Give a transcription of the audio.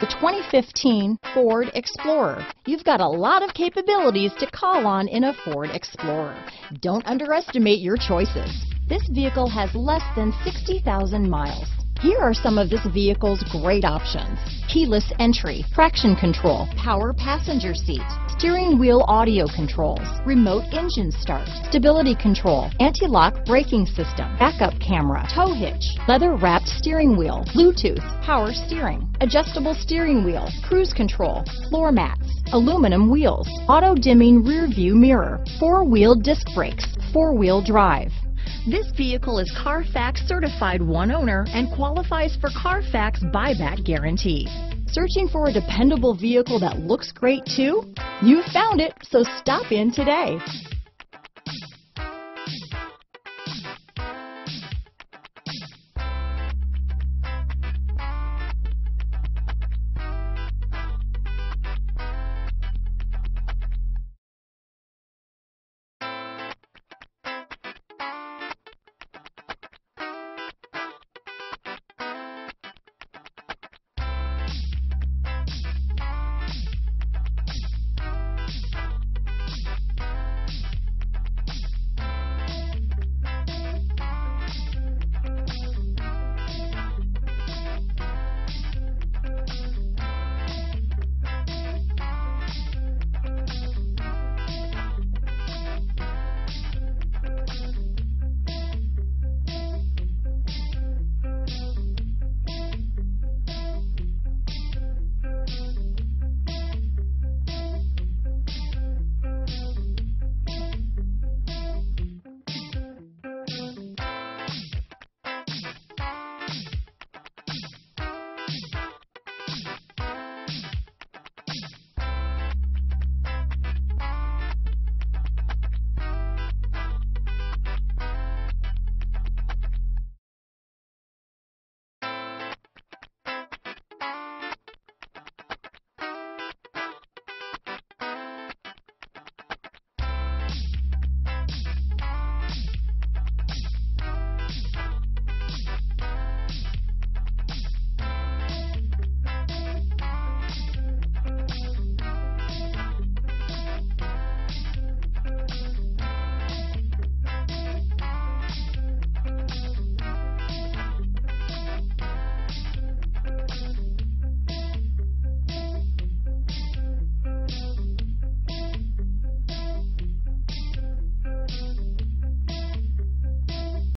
The 2015 Ford Explorer. You've got a lot of capabilities to call on in a Ford Explorer. Don't underestimate your choices. This vehicle has less than 60,000 miles. Here are some of this vehicle's great options. Keyless entry, traction control, power passenger seat, steering wheel audio controls, remote engine start, stability control, anti-lock braking system, backup camera, tow hitch, leather wrapped steering wheel, Bluetooth, power steering, adjustable steering wheel, cruise control, floor mats, aluminum wheels, auto dimming rear view mirror, four wheel disc brakes, four wheel drive. This vehicle is Carfax certified one owner and qualifies for Carfax buyback guarantee. Searching for a dependable vehicle that looks great too? You found it, so stop in today.